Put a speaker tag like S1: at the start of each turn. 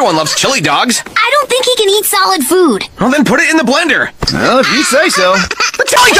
S1: Everyone loves chili dogs.
S2: I don't think he can eat solid food.
S1: Well, then put it in the blender.
S3: Well, if you say so.
S1: The chili